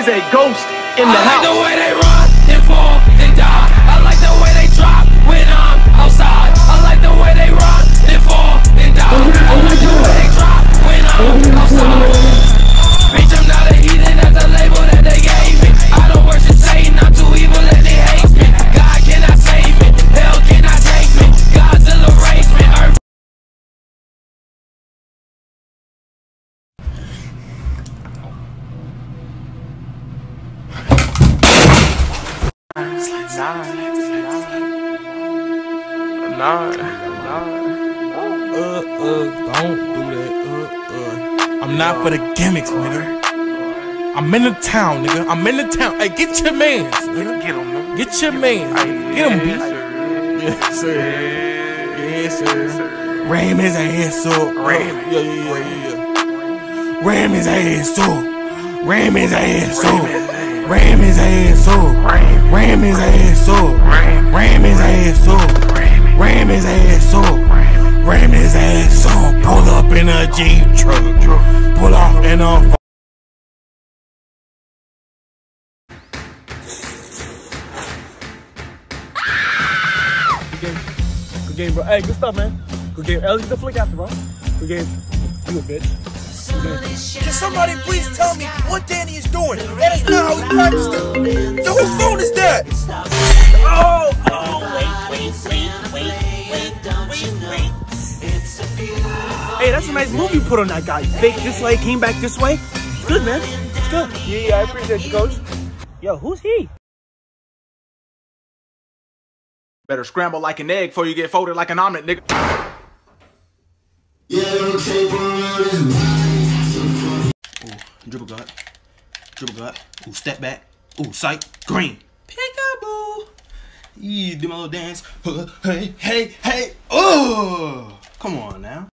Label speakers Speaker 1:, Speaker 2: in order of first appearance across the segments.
Speaker 1: is a ghost in the
Speaker 2: I
Speaker 1: house.
Speaker 3: Nah, nah. Uh, uh, don't do that. Uh, uh. I'm not for the gimmicks, nigga. I'm in the town, nigga. I'm in the town. Hey, get your mans, nigga.
Speaker 4: Get him, man.
Speaker 3: Get your mans. Get him, B. Yes, sir. Yes, sir. Ram his ass up.
Speaker 4: Ram.
Speaker 3: Yeah, yeah, yeah, yeah. Ram his ass up. Ram his ass up. Ram his ass up. Ram his ass up. Ram his ass up. Ram his ass up. Ram his ass up. Pull up in a Jeep truck. Pull off in a.
Speaker 1: Good game, bro. Hey, good stuff, man. Good game. Ellie, the flick after, bro. Good game. You a bitch.
Speaker 5: Can somebody please tell me what Danny is doing? That is not how he practiced it. So whose phone is that? Oh, oh, wait, wait, wait, wait, wait, wait, wait.
Speaker 1: Hey, that's a nice move you put on that guy. Fake this way, came back this way. It's good, man. It's good. Yeah, yeah, I appreciate you, coach. Yo, who's he?
Speaker 6: Better scramble like an egg before you get folded like an omelet, nigga.
Speaker 7: Dribble gut. Dribble gut. Ooh, step back. Ooh, sight. Green. Peekaboo. Yeah, do my little dance. Hey, hey, hey. Oh! Come on now.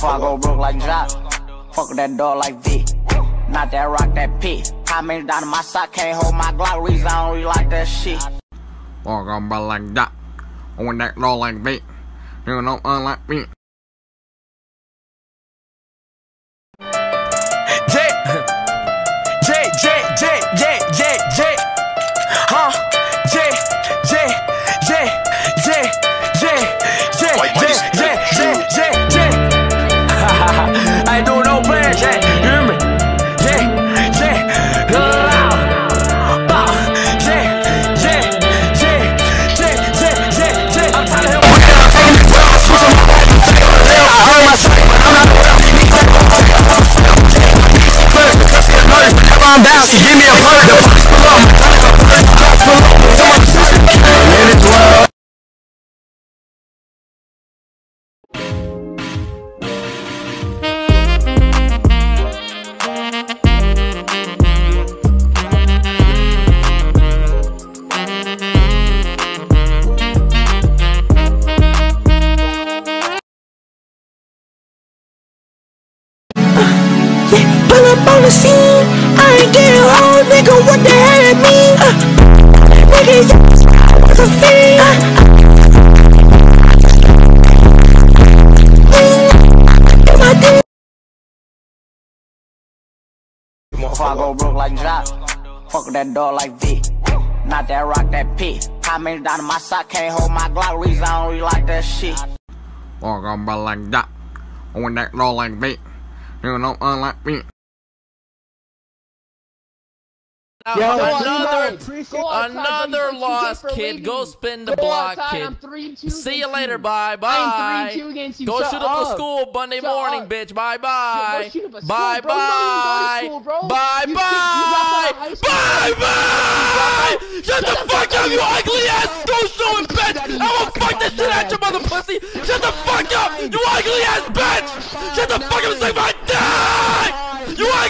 Speaker 8: If I go broke like Jock, fuck that dog like V. Not that rock, that P. How many down in my sock can't hold my Glock? Reason I don't really like that shit.
Speaker 9: Walk on by like that. I want that law like me. You know, unlike me.
Speaker 1: found down, She give me a punch, the punch below. The punch below. So my sister came in it dwell.
Speaker 5: Pull up on the scene I ain't getting home, nigga. What the hell it mean? Uh, nigga, you was a fiend. Uh, my
Speaker 8: I go broke like Jock, fuck that dog like V. Not that rock, that P. How many down in my sock can't hold my Glock? Reason I don't really like that shit.
Speaker 9: Walk on by like that. On that law like me. You know, unlike me.
Speaker 10: Another another lost kid. Go spin the block, kid. See you later. Bye bye. Go shoot up a school Monday morning, bitch. Bye bye. Bye bye. Bye bye. Bye bye. Shut the fuck up, you ugly ass go showing bitch. I will fuck this shit out your mother pussy. Shut the fuck up, you ugly ass bitch. Shut the fuck up and say my dick. You ugly.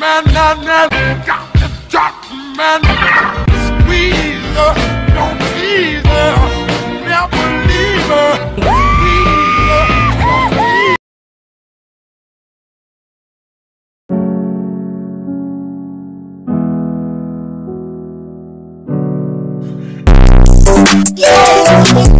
Speaker 3: got the drop, man. Squeeze her, don't tease her, never leave her. Squeeze her,
Speaker 4: Yeah.